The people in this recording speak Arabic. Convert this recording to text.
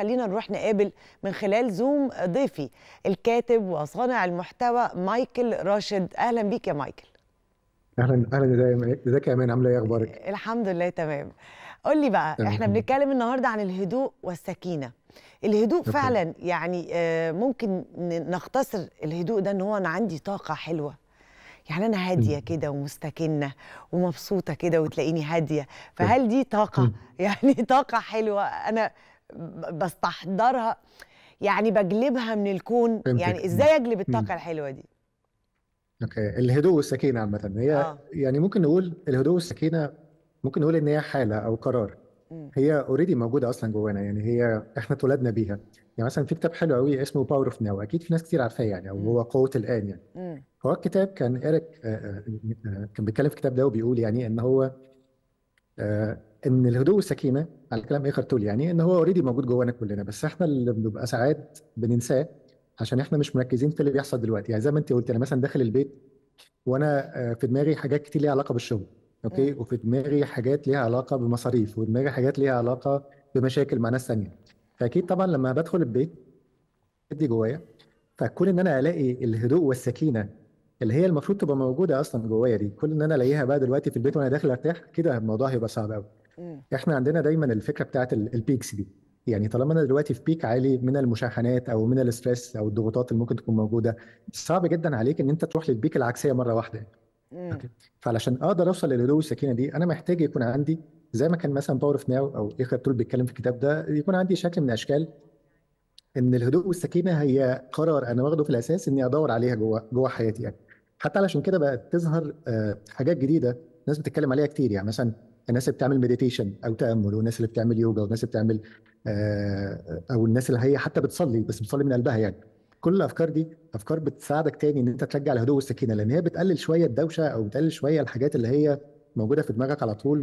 خلينا نروح نقابل من خلال زوم ضيفي الكاتب وصانع المحتوى مايكل راشد. أهلا بيك يا مايكل. أهلا أهلا. إزيك يا أمان عاملة إيه أخبارك؟ الحمد لله تمام. قول لي بقى تمام. إحنا بنتكلم النهارده عن الهدوء والسكينة. الهدوء okay. فعلا يعني آه، ممكن نختصر الهدوء ده إن هو أنا عندي طاقة حلوة. يعني أنا هادية. كده ومستكنة ومبسوطة كده وتلاقيني هادية. فهل دي طاقة. يعني طاقة حلوة. أنا بستحضرها. يعني بجلبها من الكون. فهمتك. يعني إزاي أجلب مم. الطاقة الحلوة دي؟ okay. الهدوء والسكينة عامة. هي آه. يعني ممكن نقول الهدوء والسكينة ممكن نقول إن هي حالة أو قرار. مم. هي already موجودة أصلا جوانا. يعني هي إحنا اتولدنا بيها. يعني مثلا في كتاب حلو قوي اسمه Power of Now أكيد في ناس كتير عارفاه يعني أو. هو قوة الآن يعني. مم. هو الكتاب كان إيريك آه، آه، آه، كان بيتكلم في الكتاب ده وبيقول يعني إن هو آه، إن الهدوء والسكينة على كلام Eckhart Tolle يعني إن هو already موجود جوانا كلنا بس إحنا اللي بنبقى ساعات بننساه عشان إحنا مش مركزين في اللي بيحصل دلوقتي يعني زي ما أنت قلت أنا مثلا داخل البيت وأنا آه، في دماغي حاجات كتير ليها علاقة بالشغل okay. وفي دماغي حاجات ليها علاقة بمصاريف وفي دماغي حاجات ليها علاقة بمشاكل مع ناس ثانية فأكيد طبعا لما بدخل البيت دي جوايا فكون إن أنا ألاقي الهدوء والسكينة اللي هي المفروض تبقى موجودة أصلا جوايا دي ككل إن أنا ألاقيها بقى دلوقتي في البيت وأنا داخل أرتاح كده الموضوع هيبقى صعب قوي. إحنا عندنا دايما الفكرة بتاعت ال- ال peaks دي. يعني طالما أنا دلوقتي في peak عالي من المشاحنات أو من ال stress أو الضغوطات اللي ممكن تكون موجودة صعب جدا عليك إن أنت تروح لل peak العكسية مرة واحدة. okay؟ فعلشان أقدر أوصل للهدوء والسكينة دي أنا محتاج يكون عندي زي ما كان مثلا Power of Now أو Eckhart Tolle بيتكلم في الكتاب ده يكون عندي شكل من اشكال إن الهدوء والسكينة هي قرار أنا واخده في الأساس إني أدور عليها جوه جوه حياتي يعني. حتى علشان كده بقت تظهر آه، حاجات جديدة الناس بتتكلم عليها كتير. يعني مثلا الناس اللي بتعمل مديتيشن أو تأمل والناس اللي بتعمل يوجا والناس اللي بتعمل آه، أو الناس اللي هي حتى بتصلي بس بتصلي من قلبها يعني. كل الأفكار دي أفكار بتساعدك تاني إن أنت ترجع الهدوء والسكينة لأن هي بتقلل شوية الدوشة أو بتقلل شوية الحاجات اللي هي موجودة في دماغك على طول.